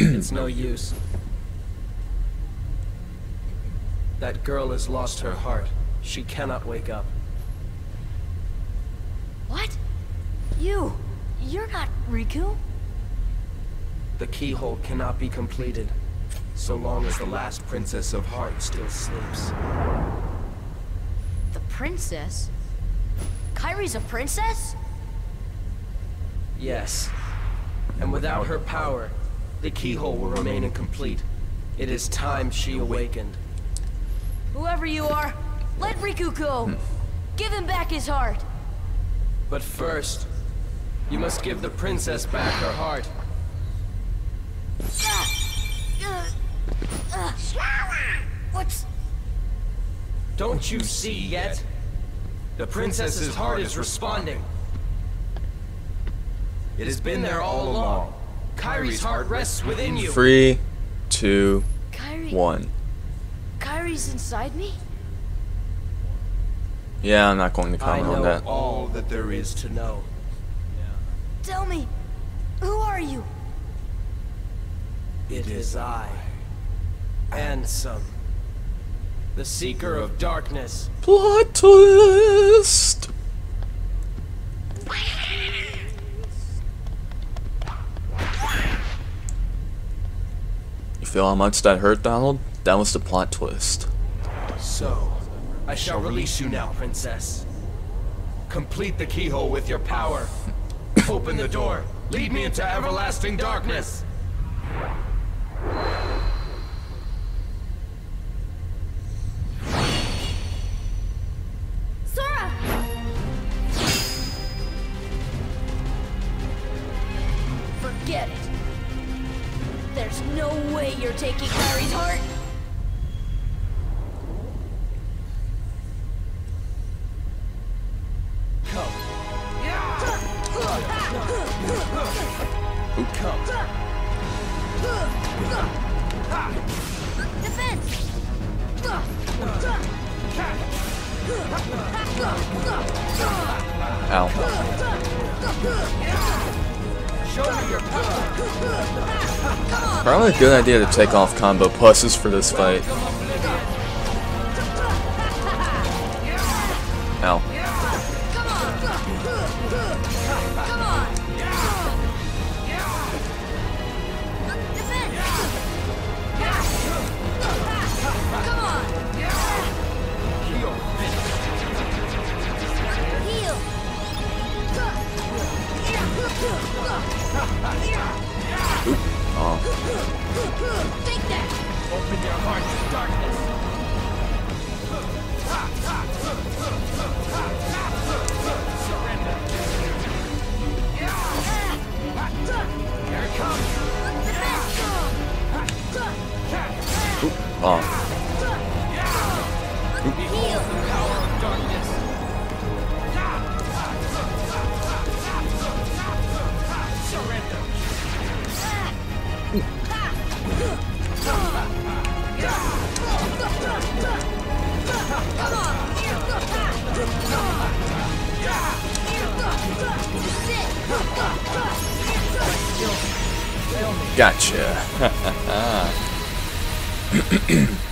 Open your eyes! it's no use. That girl has lost her heart. She cannot wake up. What? You? You're not Riku? The keyhole cannot be completed, so long as the last Princess of Heart still sleeps. The princess? Kairi's a princess? Yes. And without her power, the keyhole will remain incomplete. It is time she awakened. Whoever you are, let Riku go. Hmm. Give him back his heart. But first, you must give the princess back her heart. What's... Don't you see yet? The princess's heart is responding. It has been there all along. Kairi's heart rests within you. Three, two, Kairi... one. Kairi's inside me? Yeah, I'm not going to I comment know on that. all that there is to know. Tell me, who are you? It is I, Ansem, the Seeker of Darkness. Plot twist! You feel how much that hurt, Donald? That was the plot twist. So, I shall release you now, Princess. Complete the keyhole with your power. Open the door. Lead me into everlasting darkness. Probably a good idea to take off combo pluses for this fight. Heal! The power of darkness. Surrender. Gotcha.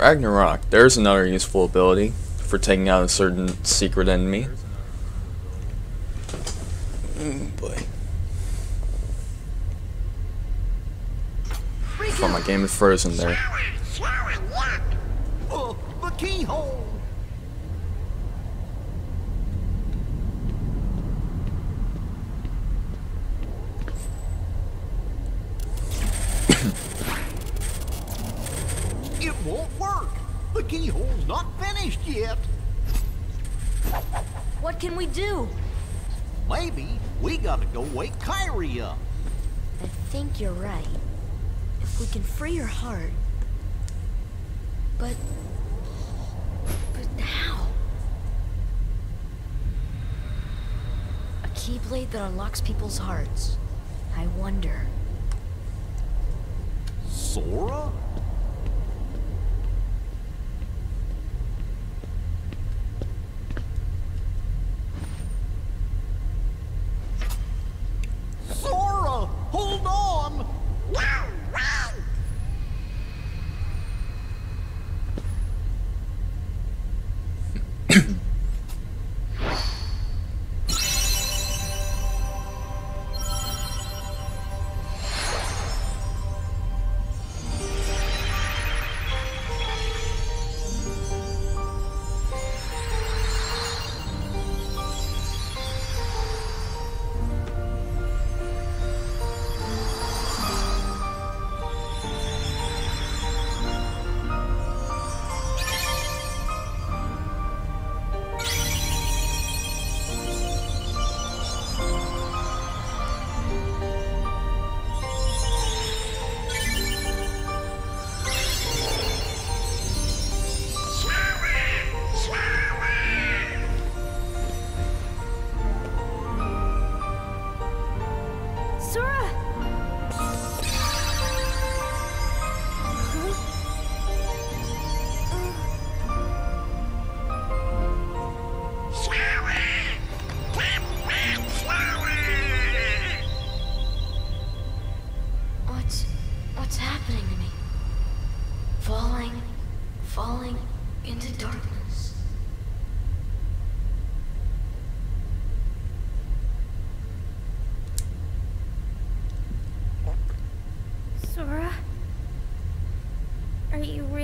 Ragnarok. There's another useful ability for taking out a certain secret enemy. Mm, boy. Oh, my game is frozen there. Oh, the keyhole! it won't work. The keyhole's not finished yet. What can we do? Maybe we gotta go wake Kairi up. I think you're right. If we can free her heart. But. But how? A keyblade that unlocks people's hearts. I wonder. Uh,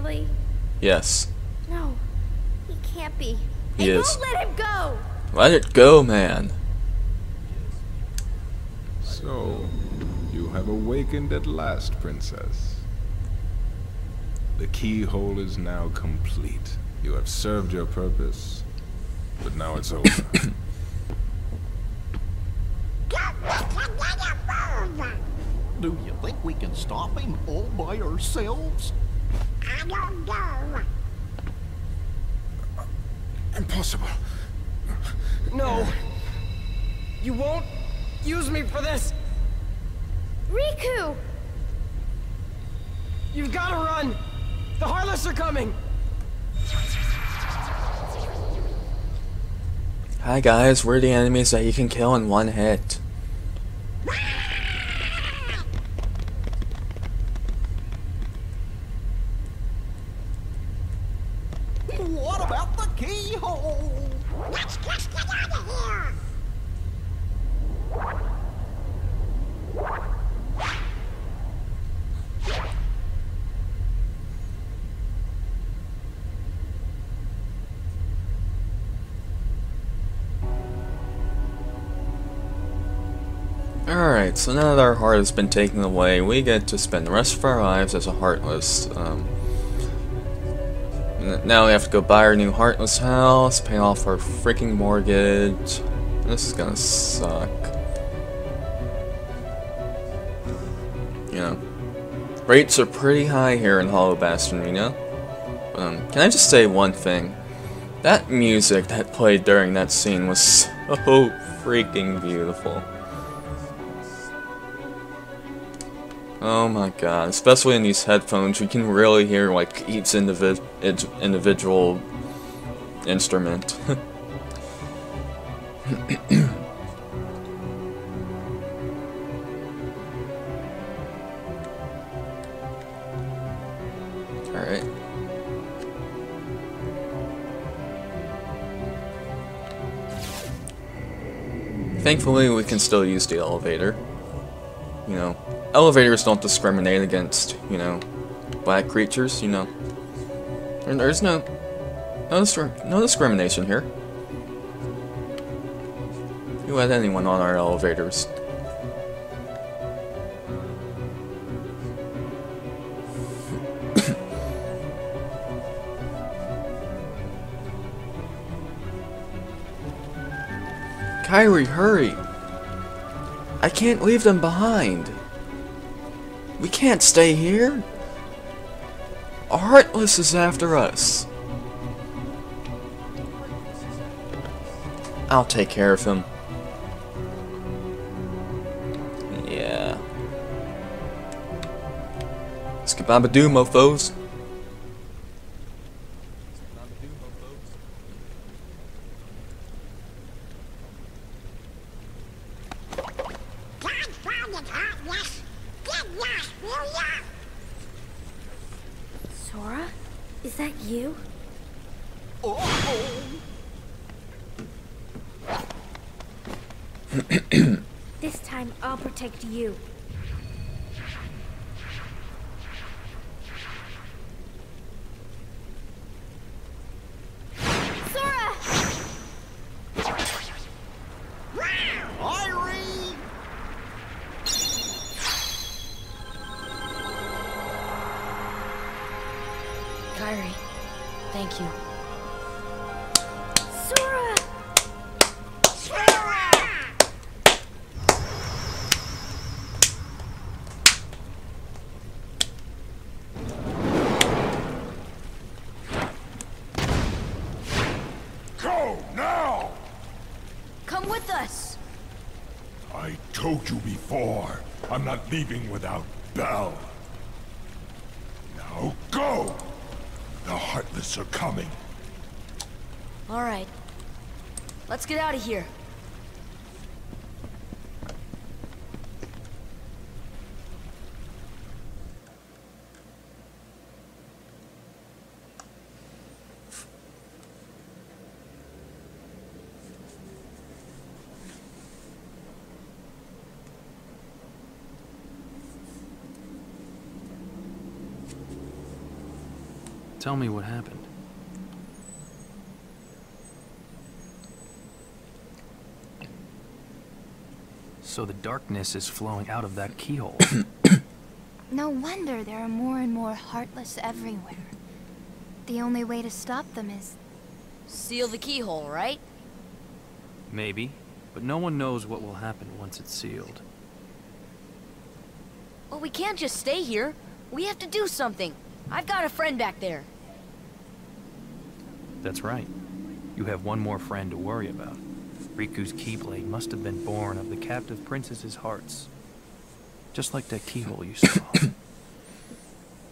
really? Yes. No. He can't be. He I is. won't let him go! Let it go, man. So, you have awakened at last, Princess. The keyhole is now complete. You have served your purpose, but now it's over. Do you think we can stop him all by ourselves? Impossible. No! You won't use me for this! Riku! You've gotta run! The Heartless are coming! Hi guys, we're the enemies that you can kill in one hit. So now that our heart has been taken away, we get to spend the rest of our lives as a Heartless. Um, now we have to go buy our new Heartless house, pay off our freaking mortgage. This is gonna suck. You know, rates are pretty high here in Hollow Bastion, you know? Um, can I just say one thing? That music that played during that scene was so freaking beautiful. Oh my god, especially in these headphones, you can really hear like each individ individual instrument. Alright. Thankfully, we can still use the elevator. You know, elevators don't discriminate against, you know, black creatures, you know. And there's no, no, no discrimination here. You let anyone on our elevators. Kairi, hurry! I can't leave them behind. We can't stay here. Heartless is after us. I'll take care of him. Yeah. Skibabadoo, mofos. I'm not leaving without Belle. Now go! The Heartless are coming. Alright. Let's get out of here. Tell me what happened. So the darkness is flowing out of that keyhole. No wonder there are more and more Heartless everywhere. The only way to stop them is... Seal the keyhole, right? Maybe, but no one knows what will happen once it's sealed. Well, we can't just stay here. We have to do something. I've got a friend back there. That's right. You have one more friend to worry about. Riku's Keyblade must have been born of the captive princess's hearts. Just like that keyhole you saw.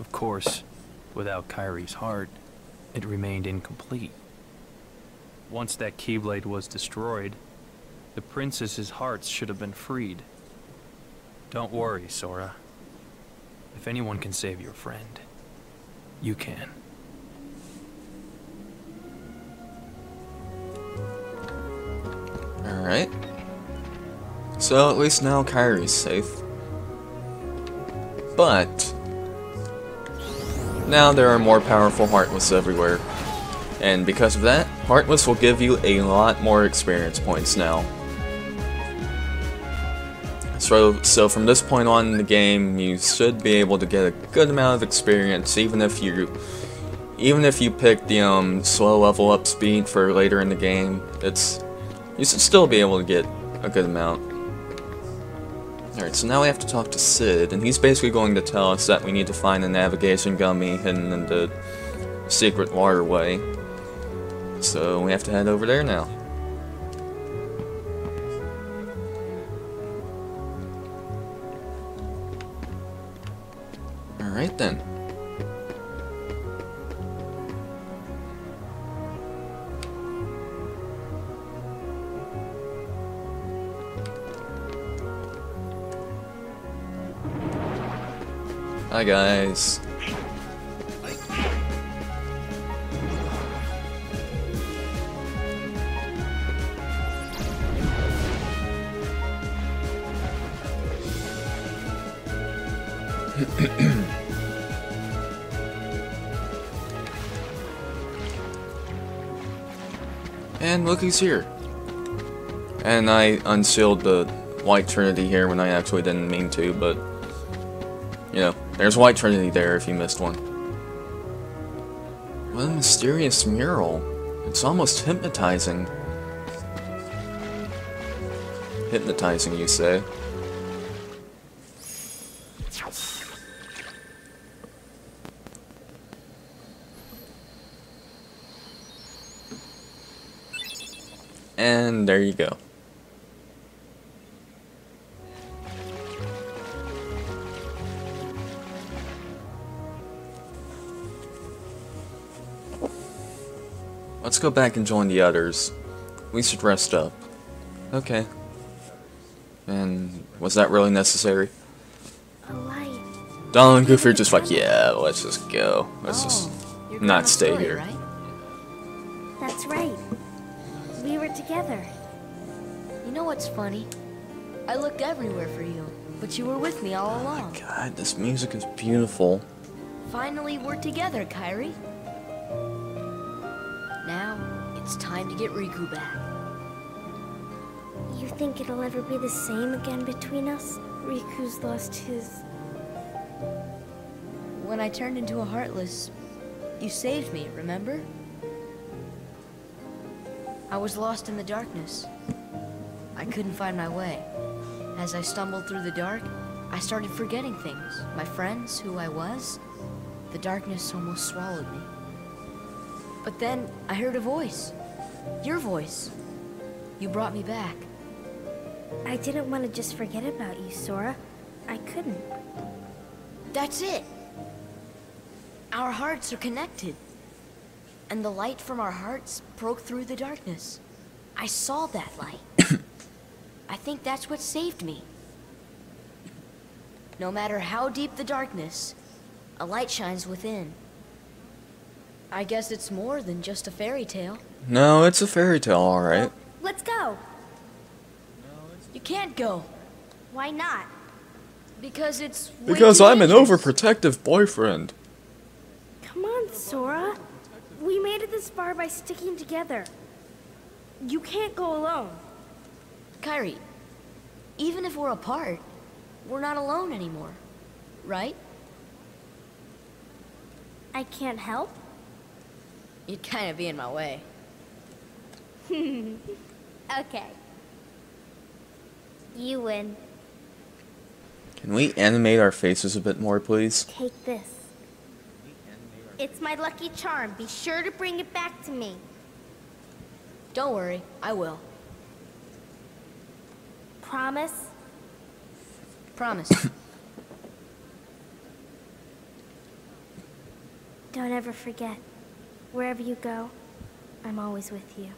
of course, without Kairi's heart, it remained incomplete. Once that Keyblade was destroyed, the princess's hearts should have been freed. Don't worry, Sora. If anyone can save your friend, you can. So at least now Kairi's safe. But now there are more powerful Heartless everywhere. And because of that, Heartless will give you a lot more experience points now. So, so from this point on in the game, you should be able to get a good amount of experience, even if you, even if you pick the um slow level up speed for later in the game. It's you should still be able to get a good amount. Alright, so now we have to talk to Cid, and he's basically going to tell us that we need to find a navigation gummy hidden in the secret waterway. So we have to head over there now. Alright then. Hi guys. and look who's here. And I unsealed the White Trinity here when I actually didn't mean to, but you know, there's White Trinity there if you missed one. What a mysterious mural. It's almost hypnotizing. Hypnotizing, you say? Let's go back and join the others. We should rest up. Okay. And was that really necessary? A light. Donald and Goofy are just like, yeah, let's just go. Let's just Oh, You're not stay Sawyer, here. Right? That's right. We were together. You know what's funny? I looked everywhere for you, but you were with me all oh along. God, this music is beautiful. Finally, we're together, Kairi. It's time to get Riku back. You think it'll ever be the same again between us? Riku's lost his... When I turned into a Heartless, you saved me, remember? I was lost in the darkness. I couldn't find my way. As I stumbled through the dark, I started forgetting things. My friends, who I was. The darkness almost swallowed me. But then I heard a voice. Your voice. You brought me back. I didn't want to just forget about you, Sora. I couldn't. That's it. Our hearts are connected. And the light from our hearts broke through the darkness. I saw that light. I think that's what saved me. No matter how deep the darkness, a light shines within. I guess it's more than just a fairy tale. No, it's a fairy tale, alright. Let's go. You can't go, Why not? because it's Because I'm an overprotective boyfriend. Come on, on, Sora. We made it this far by sticking together. You can't go alone. Kairi, even if we're apart, we're not alone anymore, right? I can't help? You'd kind of be in my way. Okay. You win. Can we animate our faces a bit more, please? Take this. It's my lucky charm. Be sure to bring it back to me. Don't worry, I will. Promise? Promise. Don't ever forget. Wherever you go, I'm always with you.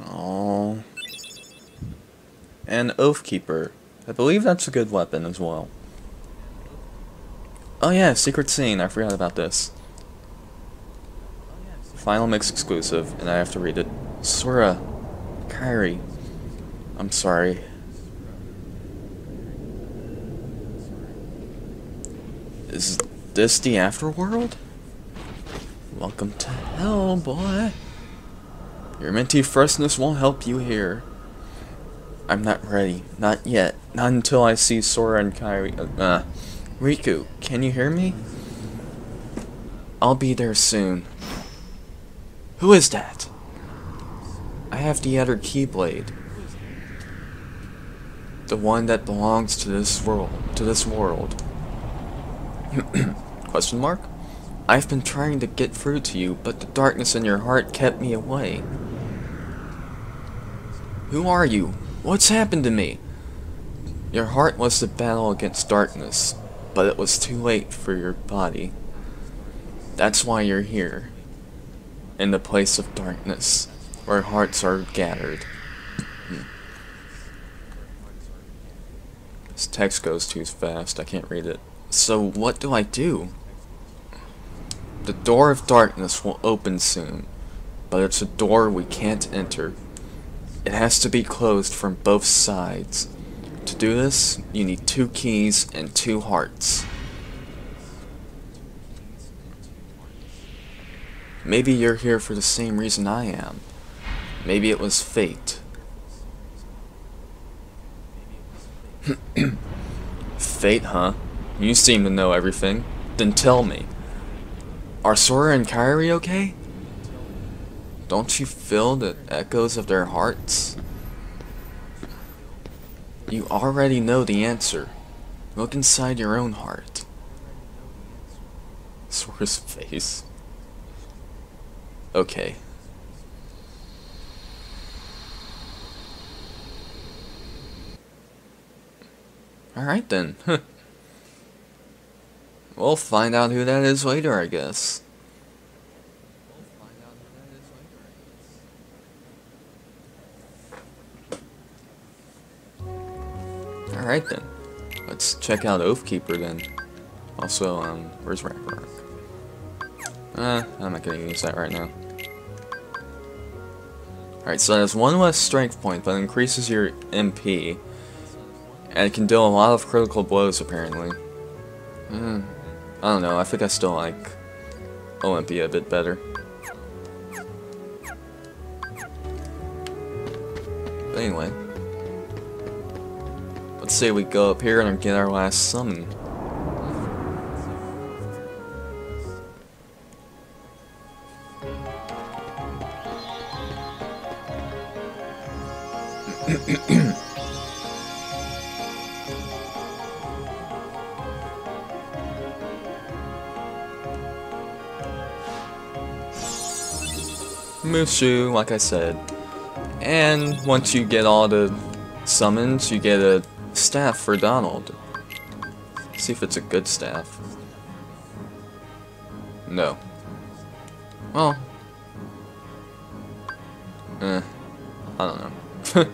Oh. And Oathkeeper. I believe that's a good weapon as well. Oh yeah, secret scene. I forgot about this. Final Mix exclusive, and I have to read it. Sora, Kairi, I'm sorry. Is this the afterworld? Welcome to hell, boy. Your minty freshness won't help you here. I'm not ready. Not yet. Not until I see Sora and Kairi. Uh, Riku, can you hear me? I'll be there soon. Who is that? I have the other Keyblade. The one that belongs to this world. To this world. Question mark? I've been trying to get through to you, but the darkness in your heart kept me away. Who are you? What's happened to me? Your heart was to battle against darkness, but it was too late for your body. That's why you're here. In the place of darkness, where hearts are gathered. Hmm. This text goes too fast, I can't read it. So what do I do? The door of darkness will open soon, but it's a door we can't enter. It has to be closed from both sides. To do this, you need two keys and two hearts. Maybe you're here for the same reason I am. Maybe it was fate. fate, huh? You seem to know everything. Then tell me. Are Sora and Kairi okay? Don't you feel the echoes of their hearts? You already know the answer. Look inside your own heart. Sora's face. Okay. Alright then. we'll find out who that is later, I guess. Alright then. Let's check out Oathkeeper then. Also, um, where's Ragnarok? Uh, I'm not gonna use that right now. Alright, so it has one less strength point, but increases your MP. And it can deal a lot of critical blows, apparently. Hmm. I don't know, I think I still like Olympia a bit better. Say we go up here and get our last summon. Mushu, like I said. And once you get all the summons, you get a staff for Donald. See if it's a good staff. No. Well. Eh. I don't know.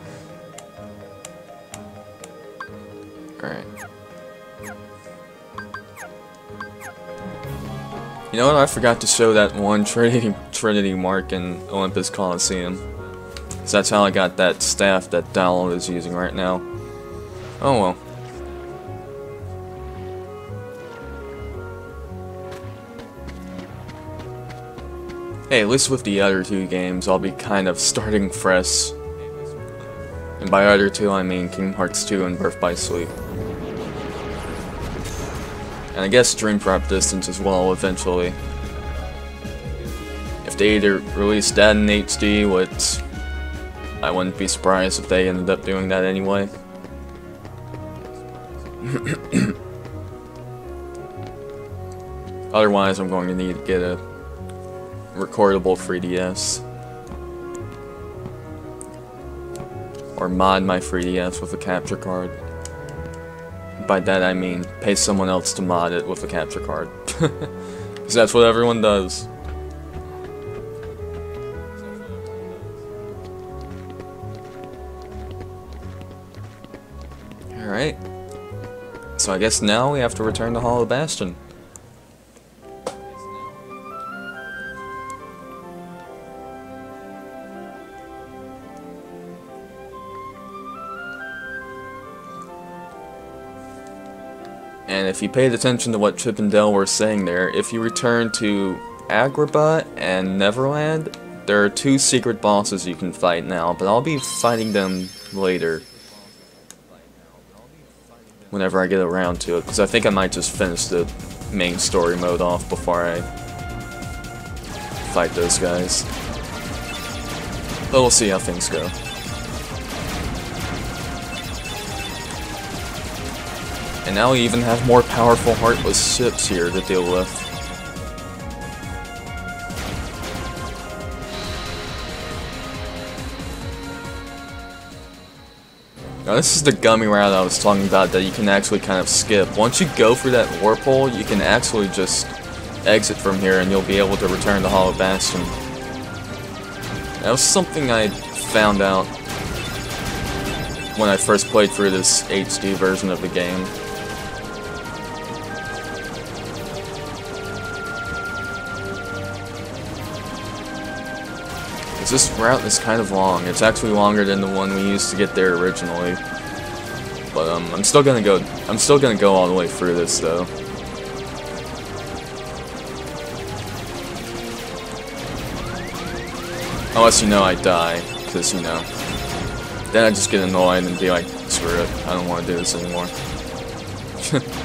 Alright. You know what? I forgot to show that one Trinity, Trinity mark in Olympus Coliseum. Cause that's how I got that staff that Donald is using right now. Oh well. Hey, at least with the other two games, I'll be kind of starting fresh. And by other two, I mean Kingdom Hearts 2 and Birth by Sleep. And I guess Dream Drop Distance as well, eventually. If they either release that in HD, which... I wouldn't be surprised if they ended up doing that anyway. Otherwise, I'm going to need to get a recordable 3DS. Or mod my 3DS with a capture card. By that I mean, pay someone else to mod it with a capture card. Because that's what everyone does. So I guess now we have to return to Hollow Bastion. And if you paid attention to what Chip and Dale were saying there, if you return to Agrabah and Neverland, there are two secret bosses you can fight now, but I'll be fighting them later. Whenever I get around to it, because I think I might just finish the main story mode off before I fight those guys. But we'll see how things go. And now we even have more powerful Heartless ships here to deal with. Now this is the gummy route I was talking about that you can actually kind of skip. Once you go through that warp hole, you can actually just exit from here and you'll be able to return to Hollow Bastion. That was something I found out when I first played through this HD version of the game. This route is kind of long. It's actually longer than the one we used to get there originally. But um, I'm still gonna go. I'm still gonna go all the way through this though. Unless you know I die, because you know. Then I just get annoyed and be like, screw it, I don't want to do this anymore.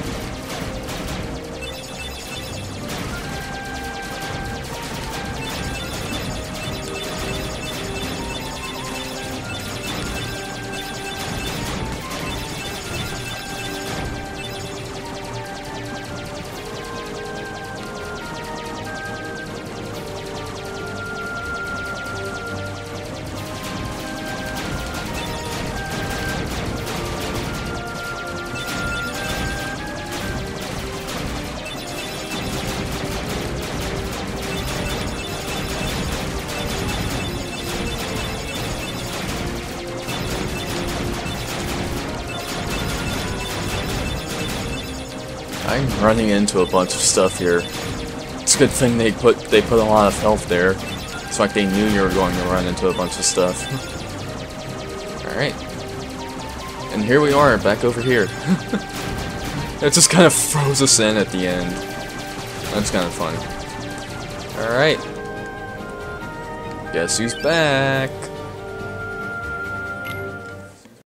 running into a bunch of stuff here. It's a good thing they put they put a lot of health there. It's like they knew you were going to run into a bunch of stuff. Alright. And here we are, back over here. it just kind of froze us in at the end. That's kind of fun. Alright. Guess who's back?